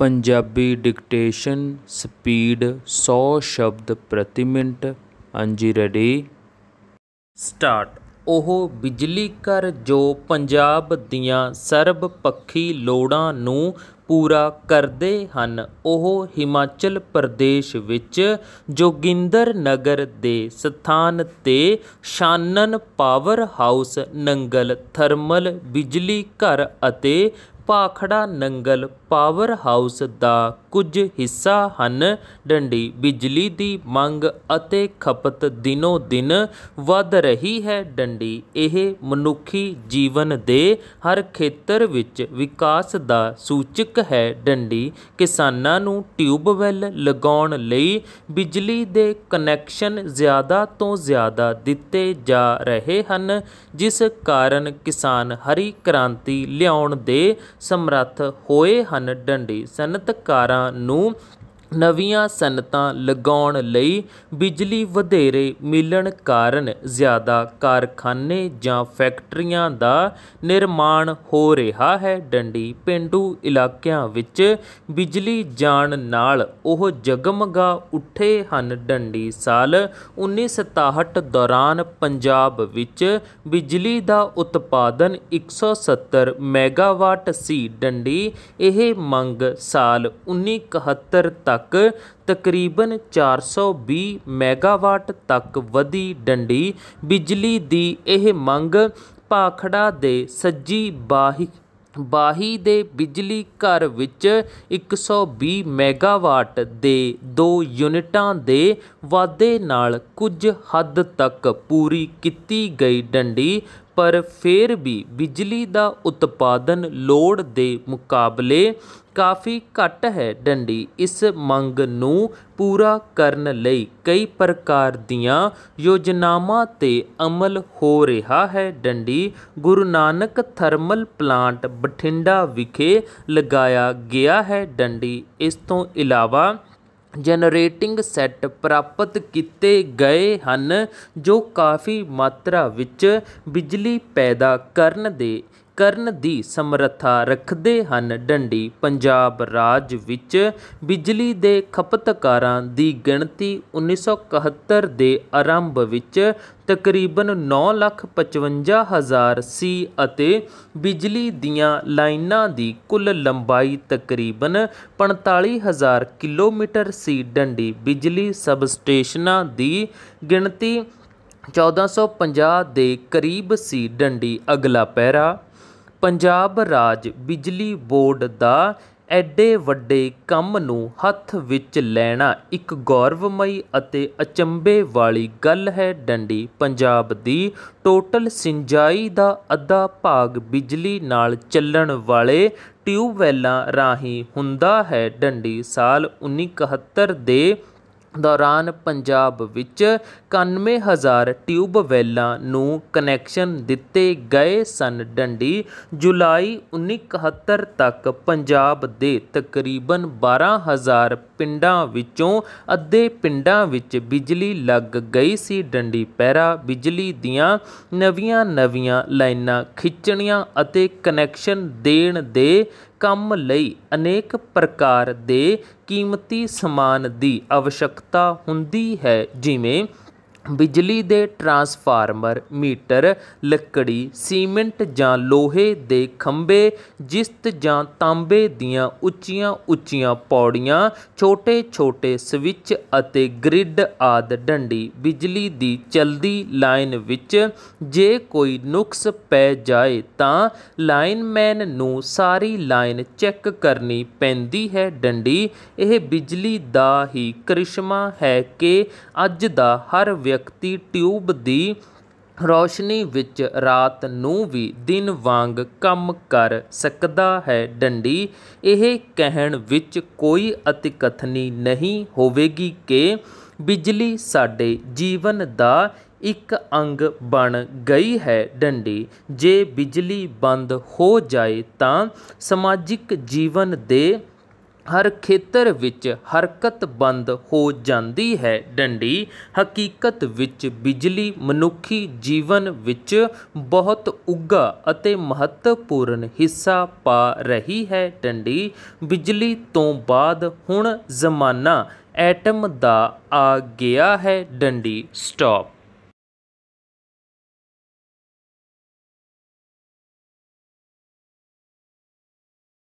Punjabi dictation speed ਸੌ ਸ਼ਬਦ ਪ੍ਰਤੀ ਮਿੰਟ। ਹਾਂਜੀ ਰੈਡੀ ਸਟਾਰਟ ਉਹ ਬਿਜਲੀ ਘਰ ਜੋ ਪੰਜਾਬ ਦੀਆਂ ਸਰਬ ਪੱਖੀ ਲੋੜਾਂ ਨੂੰ ਪੂਰਾ ਕਰਦੇ ਹਨ, ਉਹ ਹਿਮਾਚਲ ਪ੍ਰਦੇਸ਼ ਵਿੱਚ ਜੋਗਿੰਦਰ ਨਗਰ ਦੇ ਸਥਾਨ ਤੇ Shanan power house Nangal thermal ਬਿਜਲੀ ਘਰ ਅਤੇ ਭਾਖੜਾ ਨੰਗਲ ਪਾਵਰ ਹਾਊਸ ਦਾ ਕੁਝ ਹਿੱਸਾ ਹਨ। ਡੰਡੀ, ਬਿਜਲੀ ਦੀ ਮੰਗ ਅਤੇ ਖਪਤ ਦਿਨੋ ਦਿਨ ਵੱਧ ਰਹੀ ਹੈ। ਡੰਡੀ, ਇਹ ਮਨੁੱਖੀ ਜੀਵਨ ਦੇ ਹਰ ਖੇਤਰ ਵਿੱਚ ਵਿਕਾਸ ਦਾ ਸੂਚਕ ਹੈ। ਡੰਡੀ, ਕਿਸਾਨਾਂ ਨੂੰ ਟਿਊਬਵੈੱਲ ਲਗਾਉਣ ਲਈ ਬਿਜਲੀ ਦੇ ਕਨੈਕਸ਼ਨ ਜ਼ਿਆਦਾ ਤੋਂ ਜ਼ਿਆਦਾ ਦਿੱਤੇ ਜਾ ਰਹੇ ਹਨ, ਜਿਸ ਕਾਰਨ ਕਿਸਾਨ ਹਰੀ ਕ੍ਰਾਂਤੀ ਲਿਆਉਣ ਦੇ ਸਮਰੱਥ ਹੋਏ ਹਨ। ਡੰਡੀ ਸਨਅਤਕਾਰਾਂ ਨੂੰ ਨਵੀਆਂ ਸਨਅਤਾਂ ਲਗਾਉਣ ਲਈ ਬਿਜਲੀ ਵਧੇਰੇ ਮਿਲਣ ਕਾਰਨ ਜ਼ਿਆਦਾ ਕਾਰਖਾਨੇ ਜਾਂ ਫੈਕਟਰੀਆਂ ਦਾ ਨਿਰਮਾਣ ਹੋ ਰਿਹਾ ਹੈ। ਡੰਡੀ ਪੇਂਡੂ ਇਲਾਕਿਆਂ ਵਿੱਚ ਬਿਜਲੀ ਜਾਣ ਨਾਲ ਉਹ ਜਗਮਗਾ ਉੱਠੇ ਹਨ। ਡੰਡੀ ਸਾਲ 1967 ਦੌਰਾਨ ਪੰਜਾਬ ਵਿੱਚ ਬਿਜਲੀ ਦਾ ਉਤਪਾਦਨ 170 ਮੈਗਾਵਾਟ ਸੀ। ਡੰਡੀ ਇਹ ਮੰਗ ਸਾਲ 1971 ਤੱਕ ਤਕਰੀਬਨ 420 ਮੈਗਾਵਾਟ ਤੱਕ ਵਧੀ ਡੰਡੀ। ਬਿਜਲੀ ਦੀ ਇਹ ਮੰਗ ਭਾਖੜਾ ਦੇ ਸੱਜੀ ਬਾਹੀ ਬਾਹੀ ਦੇ ਬਿਜਲੀ ਘਰ ਵਿੱਚ 120 ਮੈਗਾਵਾਟ ਦੇ ਦੋ ਯੂਨਿਟਾਂ ਦੇ ਵਾਧੇ ਨਾਲ ਕੁਝ ਹੱਦ ਤੱਕ ਪੂਰੀ ਕੀਤੀ ਗਈ ਡੰਡੀ। ਪਰ ਫਿਰ ਵੀ ਬਿਜਲੀ ਦਾ ਉਤਪਾਦਨ ਲੋੜ ਦੇ ਮੁਕਾਬਲੇ ਕਾਫੀ ਘੱਟ ਹੈ ਡੰਡੀ। ਇਸ ਮੰਗ ਨੂੰ ਪੂਰਾ ਕਰਨ ਲਈ ਕਈ ਪ੍ਰਕਾਰ ਦੀਆਂ ਯੋਜਨਾਵਾਂ ਤੇ ਅਮਲ ਹੋ ਰਿਹਾ ਹੈ ਡੰਡੀ। ਗੁਰੂ ਨਾਨਕ ਥਰਮਲ ਪਲਾਂਟ ਬਠਿੰਡਾ ਵਿਖੇ ਲਗਾਇਆ ਗਿਆ ਹੈ ਡੰਡੀ। ਇਸ ਤੋਂ ਇਲਾਵਾ ਜਨਰੇਟਿੰਗ ਸੈੱਟ ਪ੍ਰਾਪਤ ਕੀਤੇ ਗਏ ਹਨ ਜੋ ਕਾਫੀ ਮਾਤਰਾ ਵਿੱਚ ਬਿਜਲੀ ਪੈਦਾ ਕਰਨ ਦੇ ਕਰਨ ਦੀ ਸਮਰੱਥਾ ਰੱਖਦੇ ਹਨ। ਡੰਡੀ ਪੰਜਾਬ ਰਾਜ ਵਿੱਚ ਬਿਜਲੀ ਦੇ ਖਪਤਕਾਰਾਂ ਦੀ ਗਿਣਤੀ 1971 ਦੇ ਆਰੰਭ ਵਿੱਚ ਤਕਰੀਬਨ 955000 ਸੀ ਅਤੇ ਬਿਜਲੀ ਦੀਆਂ ਲਾਈਨਾਂ ਦੀ ਕੁੱਲ ਲੰਬਾਈ ਤਕਰੀਬਨ 45000 ਕਿਲੋਮੀਟਰ ਸੀ। ਡੰਡੀ ਬਿਜਲੀ ਸਬਸਟੇਸ਼ਨਾਂ ਦੀ ਗਿਣਤੀ 1450 ਦੇ ਕਰੀਬ ਸੀ। ਡੰਡੀ ਅਗਲਾ ਪੈਰਾ ਪੰਜਾਬ ਰਾਜ ਬਿਜਲੀ ਬੋਰਡ ਦਾ ਐਡੇ ਵੱਡੇ ਕੰਮ ਨੂੰ ਹੱਥ ਵਿੱਚ ਲੈਣਾ ਇੱਕ ਗੌਰਵਮਈ ਅਤੇ ਅਚੰਭੇ ਵਾਲੀ ਗੱਲ ਹੈ ਡੰਡੀ। ਪੰਜਾਬ ਦੀ ਟੋਟਲ ਸਿੰਜਾਈ ਦਾ ਅੱਧਾ ਭਾਗ ਬਿਜਲੀ ਨਾਲ ਚੱਲਣ ਵਾਲੇ ਟਿਊਬਵੈੱਲਾਂ ਰਾਹੀਂ ਹੁੰਦਾ ਹੈ। ਡੰਡੀ ਸਾਲ 1971 ਦੇ ਦੌਰਾਨ ਪੰਜਾਬ ਵਿੱਚ 91000 ਟਿਊਬਵੈੱਲਾਂ ਨੂੰ ਕਨੈਕਸ਼ਨ ਦਿੱਤੇ ਗਏ ਸਨ। ਡੰਡੀ, ਜੁਲਾਈ 1971 ਤੱਕ ਪੰਜਾਬ ਦੇ ਤਕਰੀਬਨ 12000 ਪਿੰਡਾਂ ਵਿੱਚੋਂ ਅੱਧੇ ਪਿੰਡਾਂ ਵਿੱਚ ਬਿਜਲੀ ਲੱਗ ਗਈ ਸੀ। ਡੰਡੀ ਪੈਰਾ ਬਿਜਲੀ ਦੀਆਂ ਨਵੀਆਂ-ਨਵੀਆਂ ਲਾਈਨਾਂ ਖਿੱਚਣੀਆਂ ਅਤੇ ਕਨੈਕਸ਼ਨ ਦੇਣ ਦੇ ਕੰਮ ਲਈ ਅਨੇਕ ਪ੍ਰਕਾਰ ਦੇ ਕੀਮਤੀ ਸਮਾਨ ਦੀ ਅਵਸ਼ਕਤਾ ਹੁੰਦੀ ਹੈ ਜਿਵੇਂ ਬਿਜਲੀ ਦੇ ਟਰਾਂਸਫਾਰਮਰ, ਮੀਟਰ, ਲੱਕੜੀ, ਸੀਮਿੰਟ ਜਾਂ ਲੋਹੇ ਦੇ ਖੰਭੇ, ਜਿਸਤ ਜਾਂ ਤਾਂਬੇ ਦੀਆਂ ਉੱਚੀਆਂ ਉੱਚੀਆਂ ਪੌੜੀਆਂ ਛੋਟੇ ਛੋਟੇ ਸਵਿੱਚ ਅਤੇ ਗ੍ਰਿਡ ਆਦਿ ਡੰਡੀ ਬਿਜਲੀ ਦੀ ਚਲਦੀ ਲਾਈਨ ਵਿੱਚ ਜੇ ਕੋਈ ਨੁਕਸ ਪੈ ਜਾਏ ਤਾਂ ਲਾਈਨਮੈਨ ਨੂੰ ਸਾਰੀ ਲਾਈਨ ਚੈੱਕ ਕਰਨੀ ਪੈਂਦੀ ਹੈ ਡੰਡੀ। ਇਹ ਬਿਜਲੀ ਦਾ ਹੀ ਕਰਿਸ਼ਮਾ ਹੈ ਕਿ ਅੱਜ ਦਾ ਹਰ ਵਿਅਕਤੀ ਟਿਊਬ ਦੀ ਰੌਸ਼ਨੀ ਵਿੱਚ ਰਾਤ ਨੂੰ ਵੀ ਦਿਨ ਵਾਂਗ ਕੰਮ ਕਰ ਸਕਦਾ ਹੈ। ਡੰਡੀ, ਇਹ ਕਹਿਣ ਵਿੱਚ ਕੋਈ ਅਤਿਕਥਨੀ ਨਹੀਂ ਹੋਵੇਗੀ ਕਿ ਬਿਜਲੀ ਸਾਡੇ ਜੀਵਨ ਦਾ ਇੱਕ ਅੰਗ ਬਣ ਗਈ ਹੈ। ਡੰਡੀ, ਜੇ ਬਿਜਲੀ ਬੰਦ ਹੋ ਜਾਏ ਤਾਂ ਸਮਾਜਿਕ ਜੀਵਨ ਦੇ ਹਰ ਖੇਤਰ ਵਿੱਚ ਹਰਕਤ ਬੰਦ ਹੋ ਜਾਂਦੀ ਹੈ। ਡੰਡੀ, ਹਕੀਕਤ ਵਿੱਚ ਬਿਜਲੀ ਮਨੁੱਖੀ ਜੀਵਨ ਵਿੱਚ ਬਹੁਤ ਉੱਘਾ ਅਤੇ ਮਹੱਤਵਪੂਰਨ ਹਿੱਸਾ ਪਾ ਰਹੀ ਹੈ। ਡੰਡੀ, ਬਿਜਲੀ ਤੋਂ ਬਾਅਦ ਹੁਣ ਜ਼ਮਾਨਾ ਐਟਮ ਦਾ ਆ ਗਿਆ ਹੈ। ਡੰਡੀ, ਸਟਾਪ।